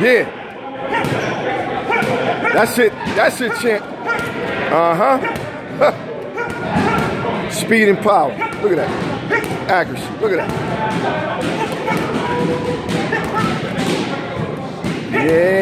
Yeah. That's it. That's it, champ. Uh-huh. Speed and power. Look at that. Accuracy. Look at that. Yeah.